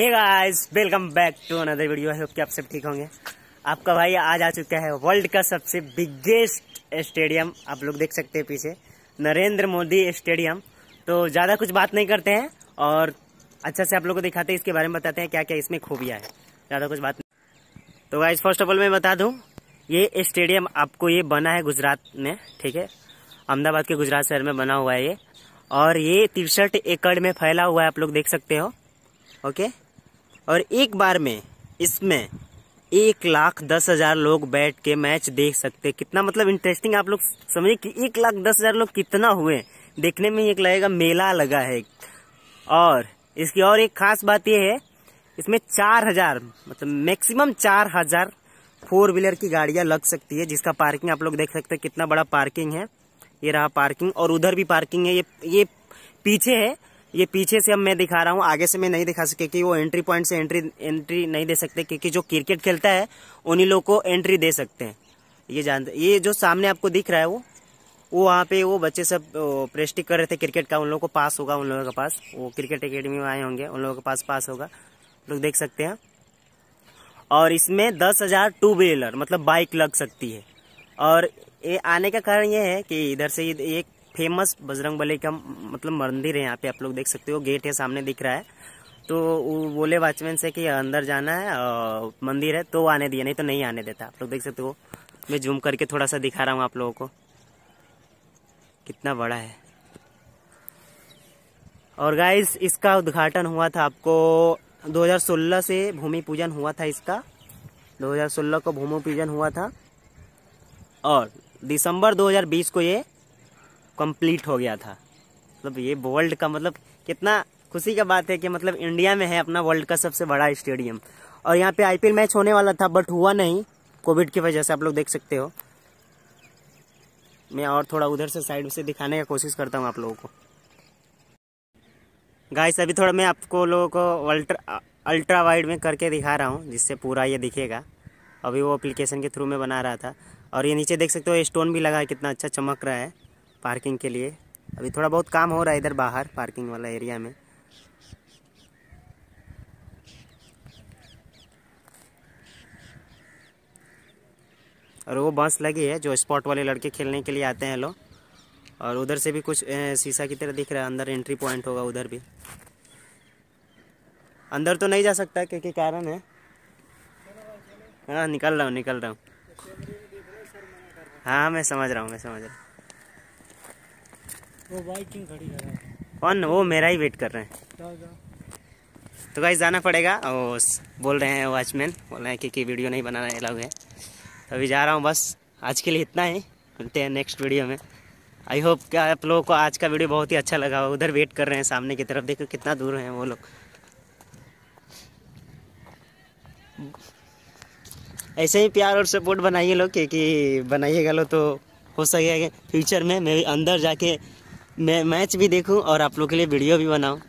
Hey guys welcome back to another video hope कि आप सब ठीक होंगे। आपका भाई आज आ चुका है वर्ल्ड का सबसे बिगेस्ट स्टेडियम आप लोग देख सकते हैं पीछे। नरेंद्र मोदी स्टेडियम तो ज़्यादा कुछ बात नहीं करते हैं और अच्छा से आप लोग को दिखाते हैं, इसके बारे में बताते हैं क्या क्या इसमें खूबियाँ है। ज़्यादा कुछ बात नहीं। तो गाइस फ़र्स्ट ऑफ़ ऑल मैं बता दूँ, ये स्टेडियम आपको ये बना है गुजरात में, ठीक है? अहमदाबाद के गुजरात शहर में बना हुआ है ये। और ये तिरसठ एकड़ में फैला हुआ है, आप लोग देख सकते हो। ओके और एक बार में इसमें एक लाख दस हज़ार लोग बैठ के मैच देख सकते कितना मतलब इंटरेस्टिंग आप लोग समझे कि एक लाख दस हज़ार लोग कितना हुए। देखने में एक लगेगा, मेला लगा है। और इसकी और एक खास बात यह है, इसमें चार हज़ार मतलब मैक्सिमम चार हज़ार फोर व्हीलर की गाड़ियाँ लग सकती है, जिसका पार्किंग आप लोग देख सकते हैं, कितना बड़ा पार्किंग है। ये रहा पार्किंग और उधर भी पार्किंग है। ये ये पीछे है ये पीछे से अब मैं दिखा रहा हूँ, आगे से मैं नहीं दिखा सके कि वो एंट्री पॉइंट से एंट्री एंट्री नहीं दे सकते, क्योंकि जो क्रिकेट खेलता है, उन्हीं लोग को एंट्री दे सकते हैं। ये जानते ये जो सामने आपको दिख रहा है वो वो वहाँ पे वो बच्चे सब प्रेस्टिक कर रहे थे क्रिकेट का, उन लोगों को पास होगा, उन लोगों के पास। वो क्रिकेट अकेडमी में आए होंगे, उन लोगों के पास पास होगा। लोग देख सकते हैं। और इसमें दस हज़ार टू व्हीलर मतलब बाइक लग सकती है। और ये आने का कारण ये है कि इधर से एक फ़ेमस बजरंग बली का मतलब मंदिर है यहाँ पे, आप लोग देख सकते हो, गेट है, सामने दिख रहा है। तो वो बोले वॉचमैन से कि अंदर जाना है और मंदिर है तो आने दिया, नहीं तो नहीं आने देता। आप लोग देख सकते हो, मैं जूम करके थोड़ा सा दिखा रहा हूँ आप लोगों को। कितना बड़ा है। और गाइस इसका उद्घाटन हुआ था आपको 2016 से भूमि पूजन हुआ था इसका। 2016 को भूमि पूजन हुआ था। और दिसंबर 2020 को ये कंप्लीट हो गया था। मतलब ये वर्ल्ड का मतलब कितना खुशी का बात है कि मतलब इंडिया में है अपना वर्ल्ड का सबसे बड़ा स्टेडियम और यहाँ पे आईपीएल मैच होने वाला था बट हुआ नहीं। कोविड की वजह से आप लोग देख सकते हो। मैं और थोड़ा उधर से साइड से दिखाने का कोशिश करता हूँ आप लोगों को। गाइस अभी थोड़ा मैं आपको लोगों को अल्ट्रा अल्ट्रा वाइड में करके दिखा रहा हूँ, जिससे पूरा ये दिखेगा। अभी वो एप्लीकेशन के थ्रू में बना रहा था। और ये नीचे देख सकते हो स्टोन भी लगा है, कितना अच्छा चमक रहा है। पार्किंग के लिए। अभी थोड़ा बहुत काम हो रहा है इधर बाहर, पार्किंग वाला एरिया में। और वो बस लगी है जो स्पॉट वाले लड़के खेलने के लिए आते हैं लोग और उधर से भी कुछ शीशा की तरह दिख रहा है, अंदर एंट्री पॉइंट होगा उधर भी। अंदर तो नहीं जा सकता, क्योंकि कारण है। हाँ निकल रहा हूँ, निकल रहा हूँ। हाँ मैं समझ रहा हूँ, मैं समझ रहा हूँ। वो बाइक क्यों खड़ी कर रहा है। कौन? वो मेरा ही वेट कर रहे हैं। तो गाइस जाना पड़ेगा। और बोल रहे हैं वॉचमैन बोल रहे हैं कि, कि वीडियो नहीं बनाना अलाउ है। तो अभी जा रहा हूँ बस। आज के लिए इतना ही। मिलते हैं नेक्स्ट वीडियो में। आई होप कि आप लोगों को आज का वीडियो बहुत ही अच्छा लगा उधर वेट कर रहे हैं सामने की तरफ़। देखो कितना दूर हैं वो लोग। ऐसे ही प्यार और सपोर्ट बनाइए लोग क्योंकि बनाइएगा लो तो हो सकेगा। फ्यूचर में मैं अंदर जाके मैच भी देखूँ और आप लोग के लिए वीडियो भी बनाऊँ।